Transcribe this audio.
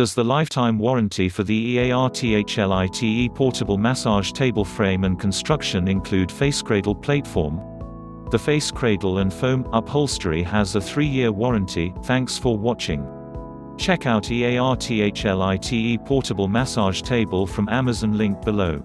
Does the lifetime warranty for the EARTHLITE portable massage table frame and construction include face cradle platform? The face cradle and foam upholstery has a 3-year warranty. Thanks for watching. Check out EARTHLITE portable massage table from Amazon link below.